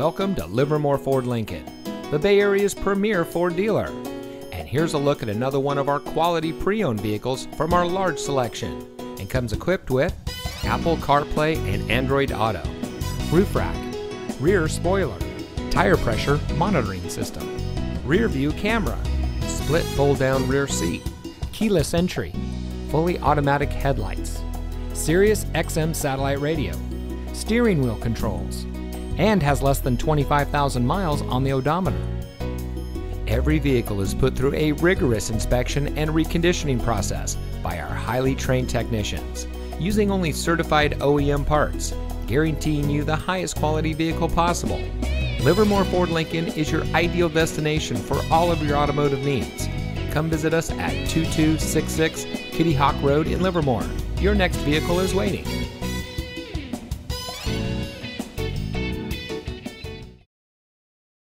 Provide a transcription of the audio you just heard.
Welcome to Livermore Ford Lincoln, the Bay Area's premier Ford dealer. And here's a look at another one of our quality pre owned vehicles from our large selection and comes equipped with Apple CarPlay and Android Auto, roof rack, rear spoiler, tire pressure monitoring system, rear view camera, split fold down rear seat, keyless entry, fully automatic headlights, Sirius XM satellite radio, steering wheel controls, and has less than 25,000 miles on the odometer. Every vehicle is put through a rigorous inspection and reconditioning process by our highly trained technicians, using only certified OEM parts, guaranteeing you the highest quality vehicle possible. Livermore Ford Lincoln is your ideal destination for all of your automotive needs. Come visit us at 2266 Kitty Hawk Road in Livermore. Your next vehicle is waiting.